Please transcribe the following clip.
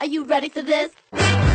Are you ready for this?